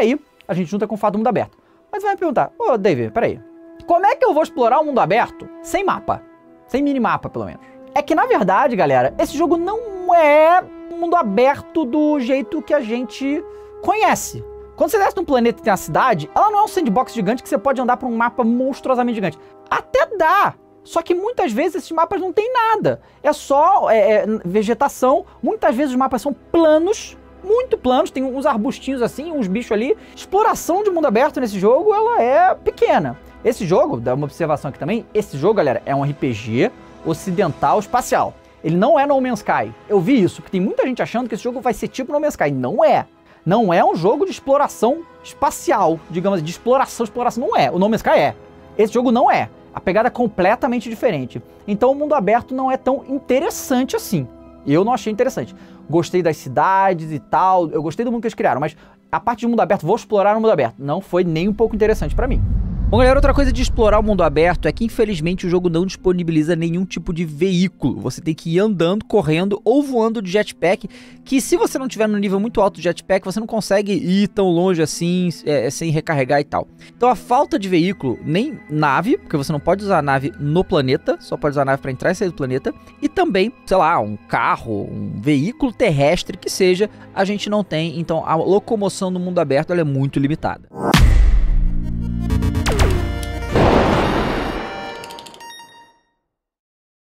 aí a gente junta com o fato do mundo aberto. Mas vai me perguntar, ô David, peraí, como é que eu vou explorar o mundo aberto sem mapa? Sem minimapa, pelo menos. É que na verdade, galera, esse jogo não é mundo aberto do jeito que a gente conhece. Quando você desce num planeta e tem uma cidade, ela não é um sandbox gigante que você pode andar por um mapa monstruosamente gigante. Até dá, só que muitas vezes esses mapas não tem nada. É só é, é, vegetação. Muitas vezes os mapas são planos, muito planos. Tem uns arbustinhos assim, uns bichos ali. Exploração de mundo aberto nesse jogo, ela é pequena. Esse jogo, dá uma observação aqui também, esse jogo, galera, é um RPG ocidental espacial. Ele não é No Man's Sky. Eu vi isso, porque tem muita gente achando que esse jogo vai ser tipo No Man's Sky. Não é. Não é um jogo de exploração espacial, digamos, de exploração, exploração. Não é. O No Man's Sky é. Esse jogo não é. A pegada é completamente diferente. Então o mundo aberto não é tão interessante assim. Eu não achei interessante. Gostei das cidades e tal, eu gostei do mundo que eles criaram, mas a parte de mundo aberto, vou explorar no mundo aberto, não foi nem um pouco interessante para mim. Bom, galera, outra coisa de explorar o mundo aberto é que infelizmente o jogo não disponibiliza nenhum tipo de veículo. Você tem que ir andando, correndo ou voando de jetpack, que se você não tiver no nível muito alto de jetpack, você não consegue ir tão longe assim, é, sem recarregar e tal. Então a falta de veículo, nem nave, porque você não pode usar a nave no planeta, só pode usar a nave para entrar e sair do planeta, e também, sei lá, um carro, um veículo terrestre que seja, a gente não tem. Então a locomoção no mundo aberto é muito limitada.